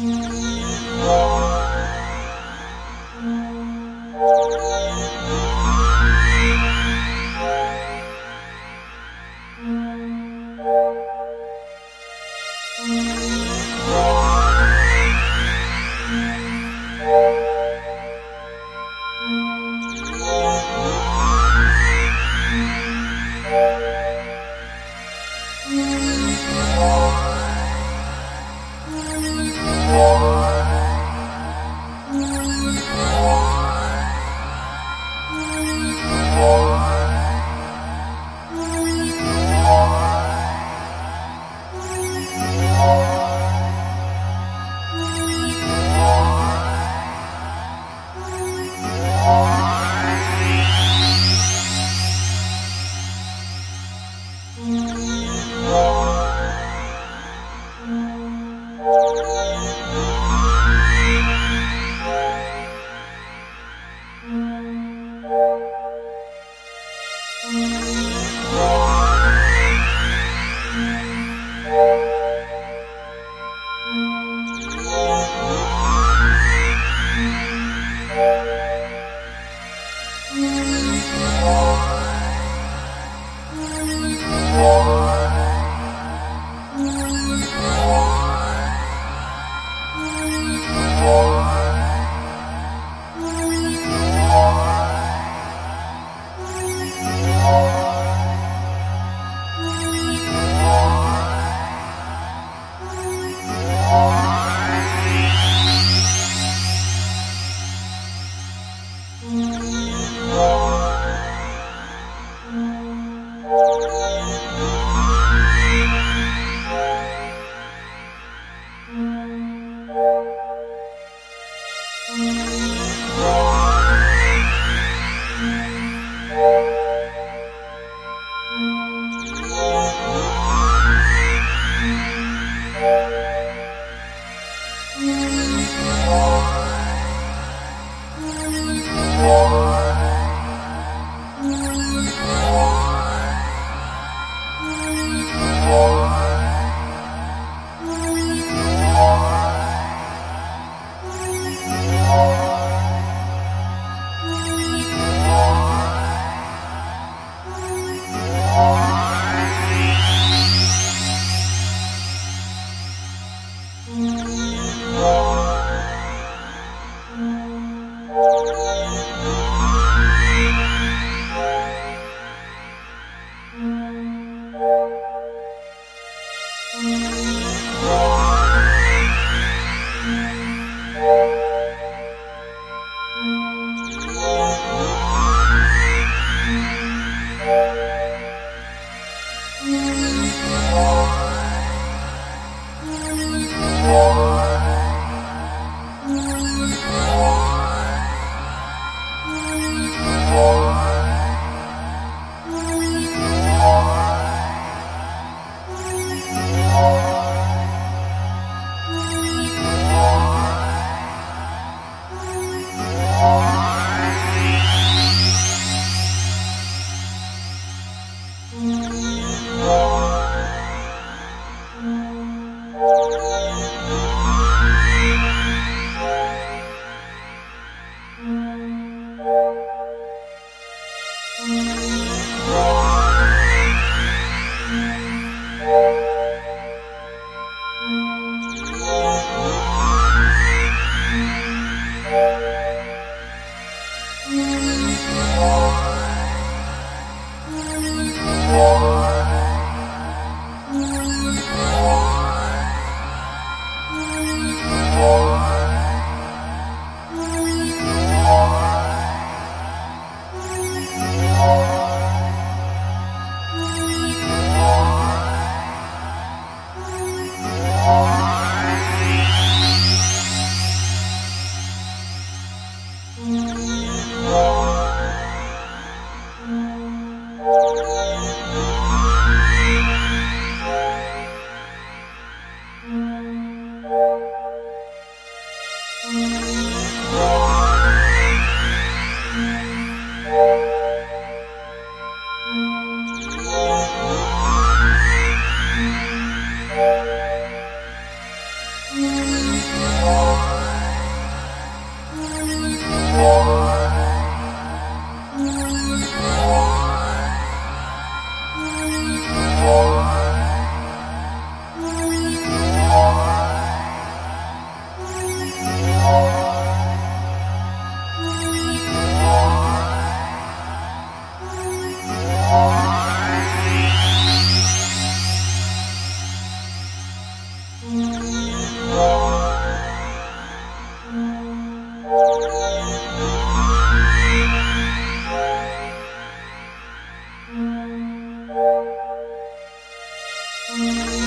Thank mm -hmm. you. Thank you.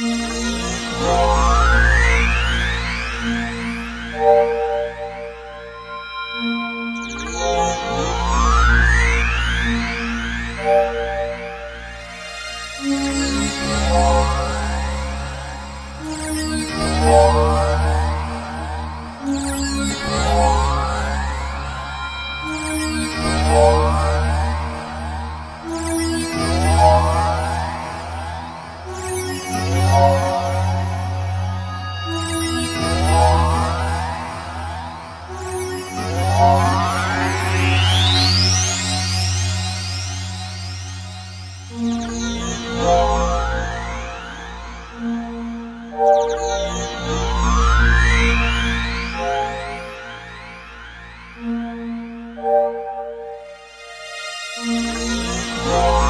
Música Música